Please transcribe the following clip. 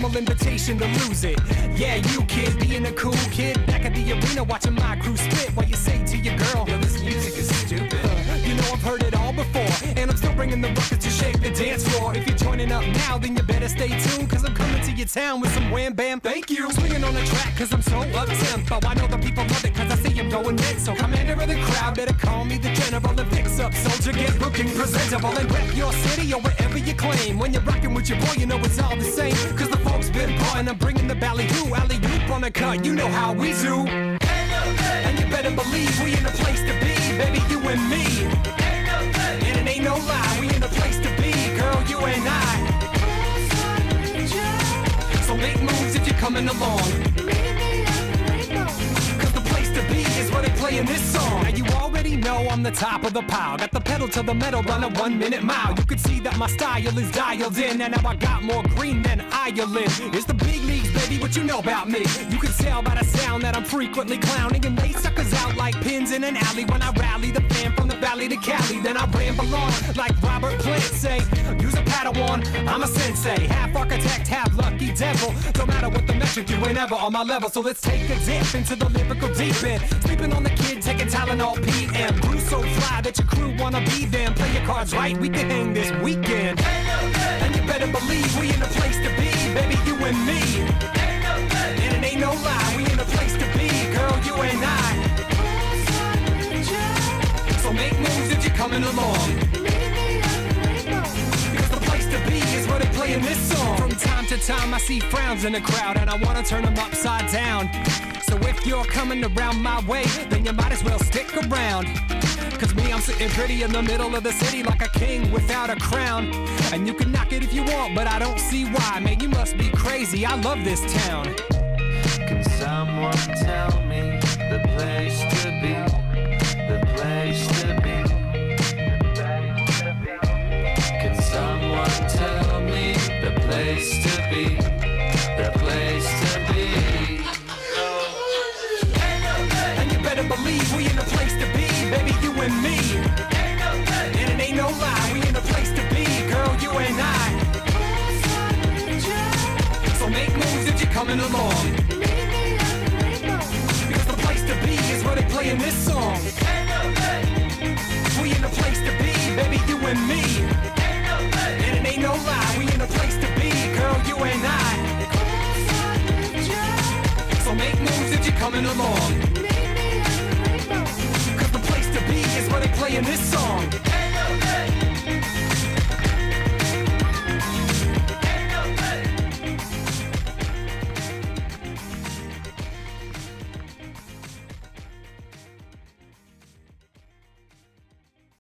formal invitation to lose it. Yeah, you kid, being a cool kid back at the arena watching my crew spit. What you say to your girl? Yo, this music is stupid. You know I've heard it all before, and I'm still bringing the records to shake the dance floor. If you're joining up now, then you better stay tuned, cause I'm coming to your town with some wham bam. Thank you. Swinging on the track, cause I'm so up tempo. I know the people love it, cause I see them going. So commander of the crowd, better call me the up. Soldier, get looking presentable and rep your city or wherever you claim. When you're rocking with your boy, you know it's all the same. Cause the folks been parting, I'm bringing the ballyhoo. Alley oop on the cut, you know how we do. And you better believe we in the place to be, baby, you and me. And it ain't no lie, we in the place to be, girl, you and I. So make moves if you're coming along. Cause the place to be is where they playing this song. Now know I'm the top of the pile. Got the pedal to the metal, run a one minute mile. You can see that my style is dialed in, and now I got more green than Ireland. It's the big leagues, baby, what you know about me? You can tell by the sound that I'm frequently clowning, and they suckers out like pins in an alley when I valley to Cali. Then I ramble on like Robert Plant say, use a Padawan, I'm a sensei, half architect, half lucky devil. No matter what the metric, you ain't ever on my level. So let's take a dip into the lyrical deep end. Sleeping on the kid, taking Tylenol PM. Crew so fly that your crew wanna be them. Play your cards right, we can hang this weekend. And you better believe we in the place to be, baby, you and me. And it ain't no lie, we in the place to be, girl, you and I. along. Because the place to be is where they playing this song. From time to time, I see frowns in the crowd, and I wanna turn them upside down. So if you're coming around my way, then you might as well stick around. Cause me, I'm sitting pretty in the middle of the city like a king without a crown. And you can knock it if you want, but I don't see why. Man, you must be crazy. I love this town. Can someone tell me the place to be? place to be, the place to be. And you better believe we in the place to be, baby, you and me. And it ain't no lie, we in the place to be, girl, you and I. So make moves if you're coming along. Because the place to be is where they're playing this song. you coming along. Cause the place to be is where they playing this